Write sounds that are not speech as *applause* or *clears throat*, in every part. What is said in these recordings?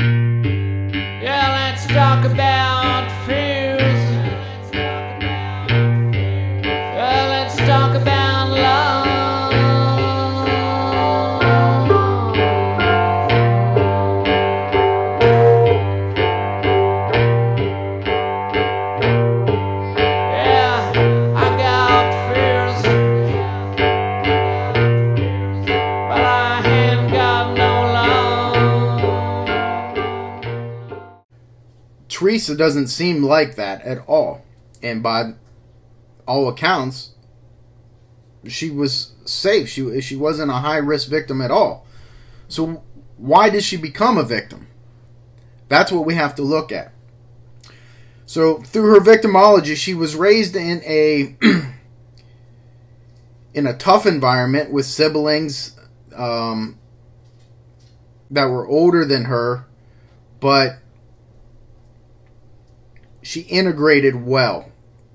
Yeah, Theresa doesn't seem like that at all. And by all accounts, she was safe. She she wasn't a high risk victim at all. So why did she become a victim? That's what we have to look at. So through her victimology, she was raised in a *clears throat* in a tough environment with siblings um, that were older than her, but she integrated well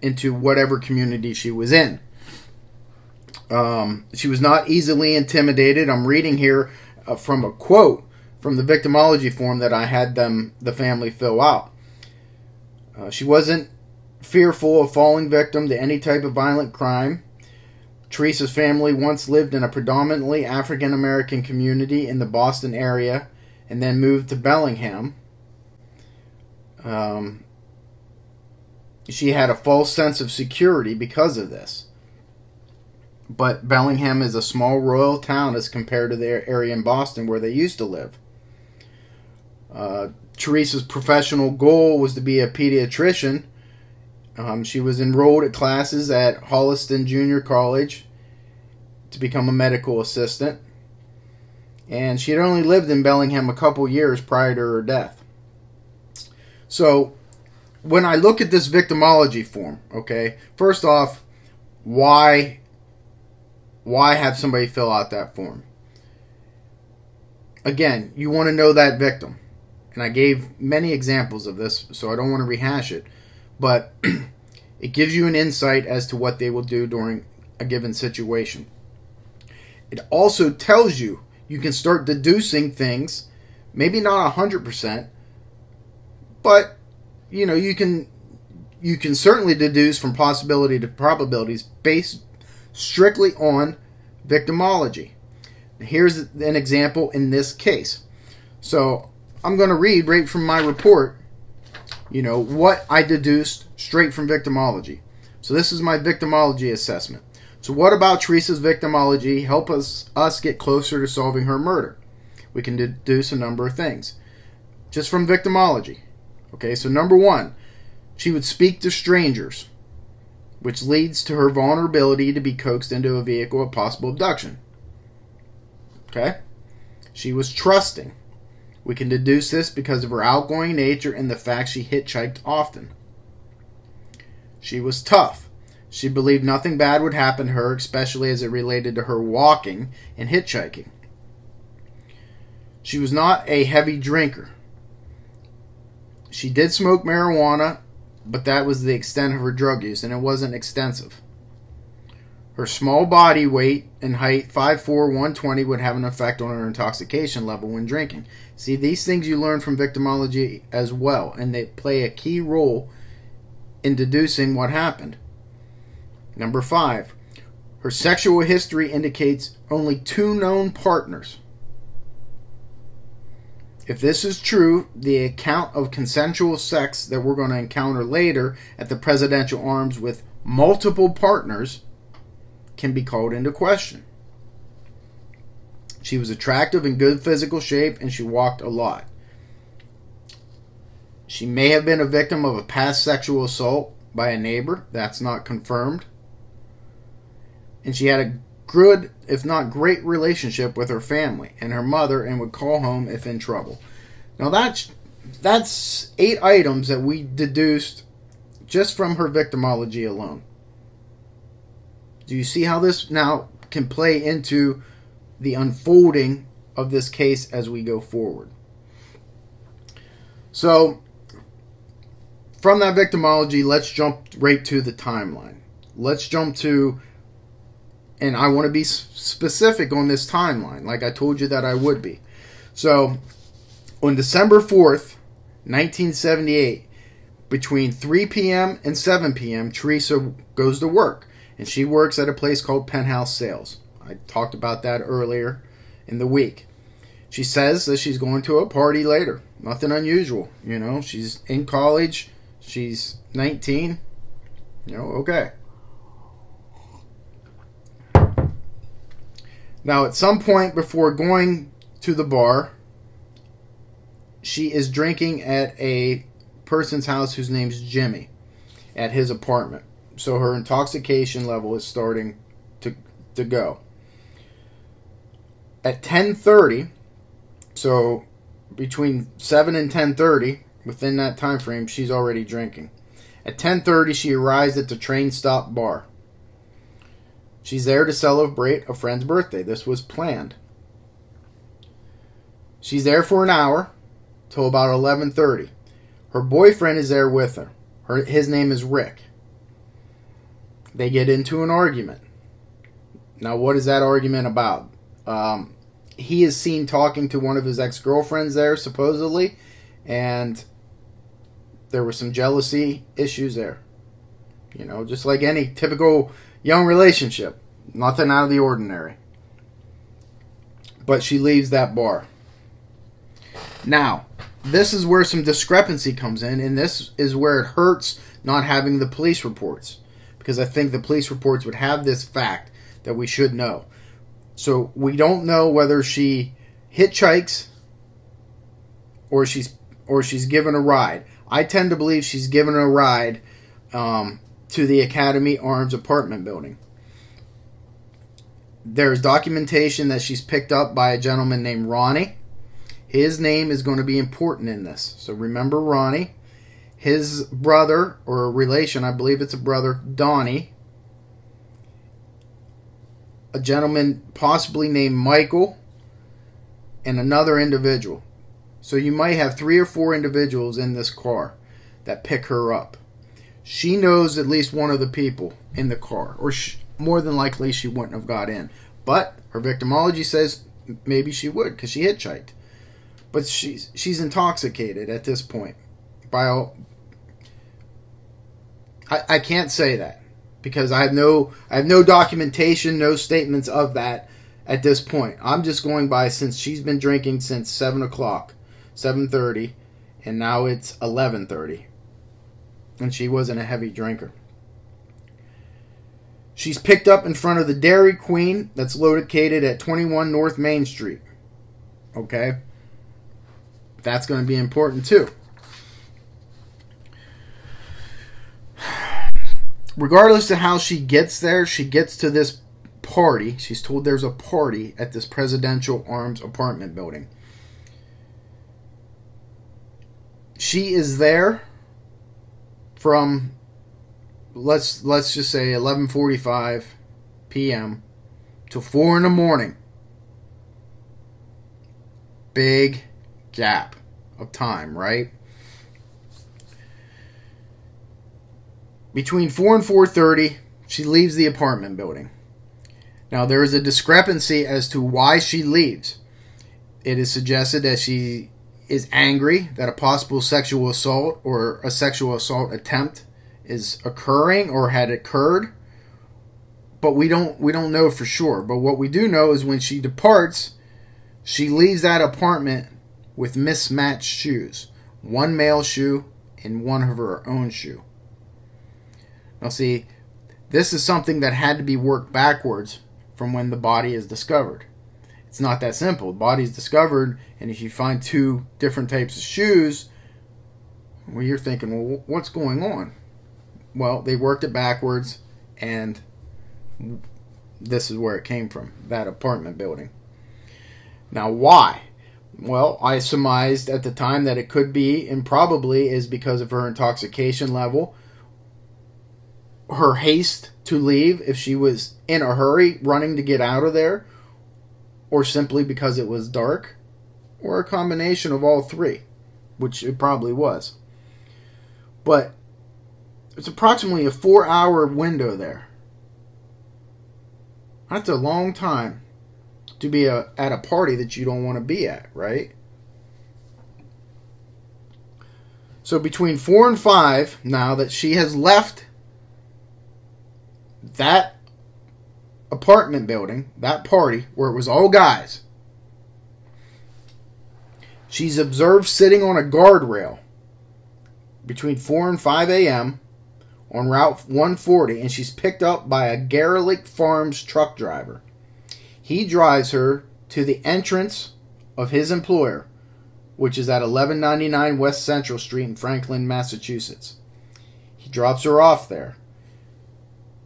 into whatever community she was in. Um, she was not easily intimidated. I'm reading here uh, from a quote from the victimology form that I had them the family fill out. Uh, she wasn't fearful of falling victim to any type of violent crime. Theresa's family once lived in a predominantly African American community in the Boston area and then moved to Bellingham. Um, she had a false sense of security because of this. But Bellingham is a small rural town as compared to the area in Boston where they used to live. Uh, Theresa's professional goal was to be a pediatrician. Um, she was enrolled at classes at Holliston Junior College to become a medical assistant. And she had only lived in Bellingham a couple years prior to her death. So, when I look at this victimology form, okay, first off, why why have somebody fill out that form? Again, you want to know that victim. And I gave many examples of this, so I don't want to rehash it. But *clears throat* it gives you an insight as to what they will do during a given situation. It also tells you you can start deducing things, maybe not 100%, but you know, you can you can certainly deduce from possibility to probabilities based strictly on victimology. Here's an example in this case. So I'm going to read right from my report, you know, what I deduced straight from victimology. So this is my victimology assessment. So what about Theresa's victimology help us us get closer to solving her murder? We can deduce a number of things just from victimology. Okay, so number 1, she would speak to strangers, which leads to her vulnerability to be coaxed into a vehicle of possible abduction. Okay? She was trusting. We can deduce this because of her outgoing nature and the fact she hitchhiked often. She was tough. She believed nothing bad would happen to her, especially as it related to her walking and hitchhiking. She was not a heavy drinker. She did smoke marijuana, but that was the extent of her drug use, and it wasn't extensive. Her small body weight and height, 5'4, 120, would have an effect on her intoxication level when drinking. See, these things you learn from victimology as well, and they play a key role in deducing what happened. Number five, her sexual history indicates only two known partners. If this is true, the account of consensual sex that we're going to encounter later at the Presidential Arms with multiple partners can be called into question. She was attractive in good physical shape and she walked a lot. She may have been a victim of a past sexual assault by a neighbor. That's not confirmed. And she had a good, if not great, relationship with her family and her mother and would call home if in trouble. Now that's that's eight items that we deduced just from her victimology alone. Do you see how this now can play into the unfolding of this case as we go forward? So, from that victimology, let's jump right to the timeline. Let's jump to, and I want to be specific on this timeline, like I told you that I would be. So, On December 4th, 1978, between 3 p.m. and 7 p.m., Theresa goes to work, and she works at a place called Penthouse Sales. I talked about that earlier in the week. She says that she's going to a party later. Nothing unusual, you know. She's in college. She's 19. You know, okay. Now, at some point before going to the bar, she is drinking at a person's house whose name's Jimmy at his apartment. So her intoxication level is starting to to go. At 10:30, so between 7 and 10:30, within that time frame, she's already drinking. At 10:30, she arrives at the train stop bar. She's there to celebrate a friend's birthday. This was planned. She's there for an hour till about 11:30. Her boyfriend is there with her. her. His name is Rick. They get into an argument. Now, what is that argument about? Um, he is seen talking to one of his ex girlfriends there, supposedly, and there were some jealousy issues there. You know, just like any typical young relationship, nothing out of the ordinary. But she leaves that bar. Now, this is where some discrepancy comes in, and this is where it hurts not having the police reports. Because I think the police reports would have this fact that we should know. So we don't know whether she hitchhikes or she's or she's given a ride. I tend to believe she's given a ride um, to the Academy Arms apartment building. There's documentation that she's picked up by a gentleman named Ronnie. His name is going to be important in this. So remember Ronnie. His brother, or a relation, I believe it's a brother, Donnie. A gentleman possibly named Michael. And another individual. So you might have three or four individuals in this car that pick her up. She knows at least one of the people in the car, or she, more than likely she wouldn't have got in. But her victimology says maybe she would because she hitchhiked but she's she's intoxicated at this point. By all, I, I can't say that because I have no I have no documentation, no statements of that at this point. I'm just going by since she's been drinking since seven o'clock, seven thirty, and now it's eleven thirty, and she wasn't a heavy drinker. She's picked up in front of the Dairy Queen that's located at 21 North Main Street. Okay? That's going to be important too. Regardless of how she gets there, she gets to this party. She's told there's a party at this presidential arms apartment building. She is there from let's let's just say 11:45 p.m. to 4 in the morning. Big gap of time, right? Between 4 and 4:30, she leaves the apartment building. Now there is a discrepancy as to why she leaves. It is suggested that she is angry that a possible sexual assault or a sexual assault attempt is occurring or had occurred. But we don't we don't know for sure. But what we do know is when she departs, she leaves that apartment with mismatched shoes one male shoe and one of her own shoe. Now, see, this is something that had to be worked backwards from when the body is discovered. It's not that simple. The body is discovered, and if you find two different types of shoes, well, you're thinking, well, what's going on? Well, they worked it backwards, and this is where it came from that apartment building. Now, why? Well, I surmised at the time that it could be and probably is because of her intoxication level, her haste to leave if she was in a hurry running to get out of there, or simply because it was dark, or a combination of all three, which it probably was. But it's approximately a four hour window there. That's a long time to be a, at a party that you don't want to be at, right? So between four and five, now that she has left that apartment building, that party where it was all guys, she's observed sitting on a guardrail between 4 and 5 a.m. on Route 140, and she's picked up by a Garelick Farms truck driver. He drives her to the entrance of his employer, which is at 1199 West Central Street in Franklin, Massachusetts. He drops her off there.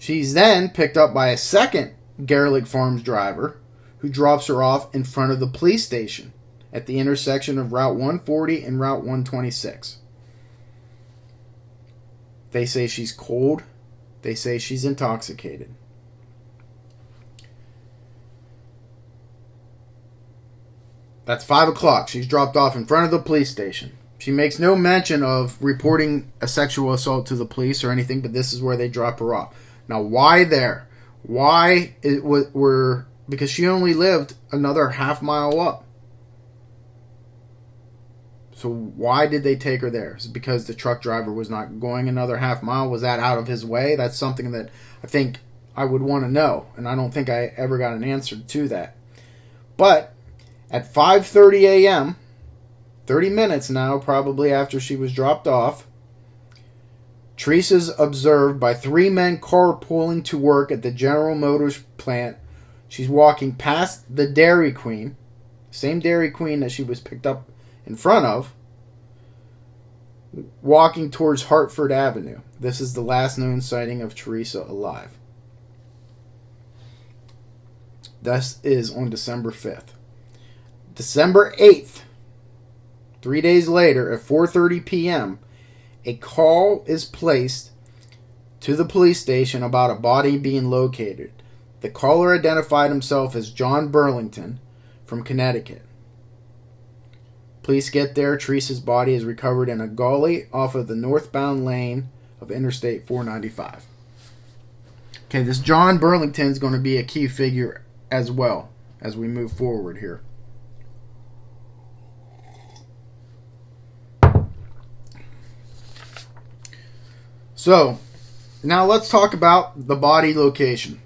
She's then picked up by a second Garelick Farms driver who drops her off in front of the police station at the intersection of Route 140 and Route 126. They say she's cold. They say she's intoxicated. That's five o'clock. She's dropped off in front of the police station. She makes no mention of reporting a sexual assault to the police or anything, but this is where they drop her off. Now, why there? Why it were because she only lived another half mile up. So why did they take her there? Because the truck driver was not going another half mile? Was that out of his way? That's something that I think I would want to know, and I don't think I ever got an answer to that. But at 5:30 a.m., 30 minutes now probably after she was dropped off, Theresa's observed by three men carpooling to work at the General Motors plant. She's walking past the Dairy Queen, same Dairy Queen that she was picked up in front of, walking towards Hartford Avenue. This is the last known sighting of Theresa alive. This is on December 5th. December 8th, 3 days later at 4:30 p.m., a call is placed to the police station about a body being located. The caller identified himself as John Burlington from Connecticut. Police get there. Theresa's body is recovered in a gully off of the northbound lane of Interstate 495. Okay, this John Burlington is going to be a key figure as well as we move forward here. So, now let's talk about the body location.